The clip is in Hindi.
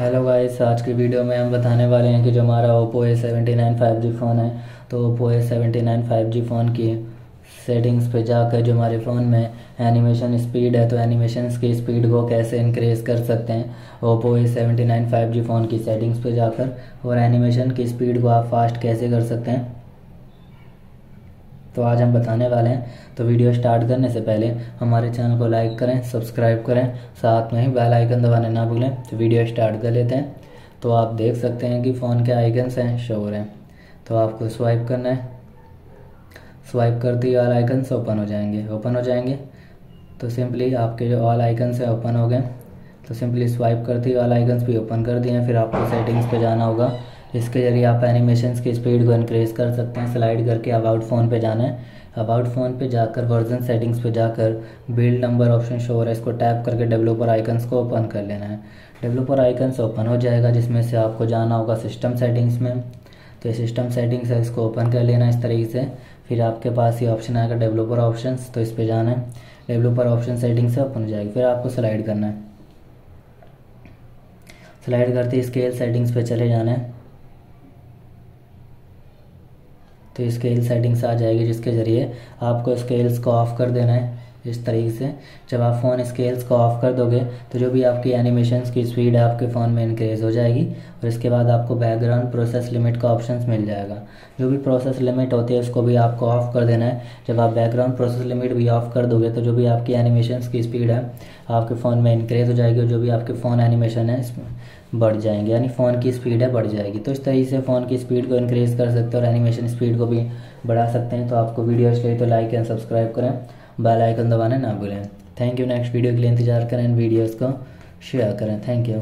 हेलो गाइस आज की वीडियो में हम बताने वाले हैं कि जो हमारा Oppo A seventy nine five G phone है तो Oppo A seventy nine five G phone की सेटिंग्स पे जाकर जो हमारे फ़ोन में एनिमेशन स्पीड है तो एनिमेशन की स्पीड को कैसे इंक्रीज़ कर सकते हैं Oppo A seventy nine five G phone की सेटिंग्स पे जाकर और एनिमेशन की स्पीड को आप फास्ट कैसे कर सकते हैं। तो आज हम बताने वाले हैं। तो वीडियो स्टार्ट करने से पहले हमारे चैनल को लाइक करें, सब्सक्राइब करें, साथ में ही बेल आइकन दबाने ना भूलें। तो वीडियो स्टार्ट कर लेते हैं। तो आप देख सकते हैं कि फ़ोन के आइकन्स हैं, शो हो रहे हैं। तो आपको स्वाइप करना है। स्वाइप करते ही ऑल आइकन्स ओपन हो जाएँगे। ओपन हो जाएँगे। तो सिंपली आपके जो ऑल आइकन्स हैं ओपन हो गए। तो सिंपली स्वाइप करते ही ऑल आइकन्स भी ओपन कर दिए फिर आपको सेटिंग्स पे जाना होगा। इसके ज़रिए आप एनिमेशन की स्पीड को इंक्रीज़ कर सकते हैं स्लाइड करके अबाउट फ़ोन पे जाना है। अबाउट फ़ोन पे जाकर वर्जन सेटिंग्स पे जाकर बिल्ड नंबर ऑप्शन शो हो रहा है, इसको टैप करके डेवलपर आइकन्स को ओपन कर लेना है। डेवलपर आइकन्स ओपन हो जाएगा, जिसमें से आपको जाना होगा सिस्टम सेटिंग्स में। तो सिस्टम सेटिंग्स है, इसको ओपन कर लेना इस तरीके से। फिर आपके पास ये ऑप्शन आएगा डेवलपर ऑप्शन तो इस पर जाना है। डेवलपर ऑप्शन सेटिंग्स से ओपन हो जाएगी, फिर आपको स्लाइड करना है। स्लाइड करते स्केल सेटिंग्स पे चले जाना है। तो स्केल सेटिंग्स आ जाएगी जिसके ज़रिए आपको स्केल्स को ऑफ़ कर देना है। इस तरीके से। जब आप फ़ोन स्केल्स को ऑफ़ कर दोगे तो जो भी आपकी एनिमेशन की स्पीड है, आपके फ़ोन में इंक्रीज़ हो जाएगी और इसके बाद आपको बैकग्राउंड प्रोसेस लिमिट का ऑप्शन मिल जाएगा। जो भी प्रोसेस लिमिट होती है, उसको भी आपको ऑफ़ कर देना है। जब आप बैकग्राउंड प्रोसेस लिमिट भी ऑफ़ कर दोगे तो जो भी आपकी एनिमेशन की स्पीड है, आपके फ़ोन में इंक्रीज़ हो जाएगी और जो भी आपके फ़ोन एनिमेशन है, इसमें बढ़ जाएँगे। यानी फ़ोन की स्पीड है, बढ़ जाएगी। तो इस तरीके से फ़ोन की स्पीड को इंक्रीज़ कर सकते हैं और एनिमेशन स्पीड को भी बढ़ा सकते हैं। तो आपको वीडियो अच्छी लगी तो लाइक एंड सब्सक्राइब करें। बेल आइकन दबाना ना भूलें। थैंक यू नेक्स्ट वीडियो के लिए इंतज़ार करें वीडियोज़ को। शेयर करें। Thank you